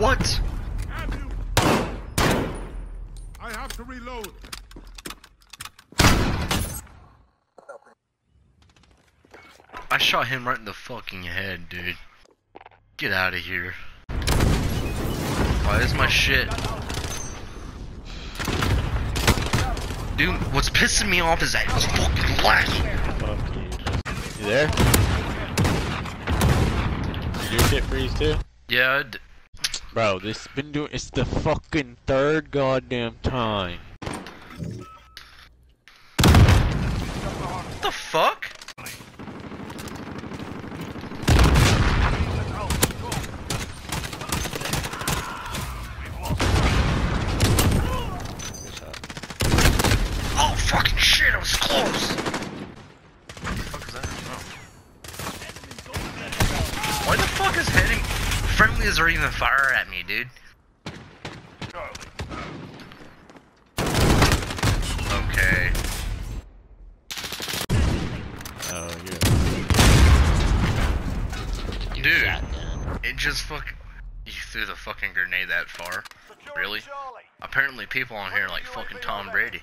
What? Have you? I have to reload. I shot him right in the fucking head, dude. Get out of here. Why is my shit? Dude, what's pissing me off is that it's fucking lagging. Fuck you. You there? Did your shit freeze too? Yeah, d- Bro, this been doing it's the fucking third goddamn time. what the fuck? Oh fucking shit, I was close. What the fuck is that? Oh. Why the fuck is heading friendlies are even fire at me, dude? Okay. Oh, you're Dude, it just fuck. You threw the fucking grenade that far? Really? Apparently, people on here are like fucking Tom Brady.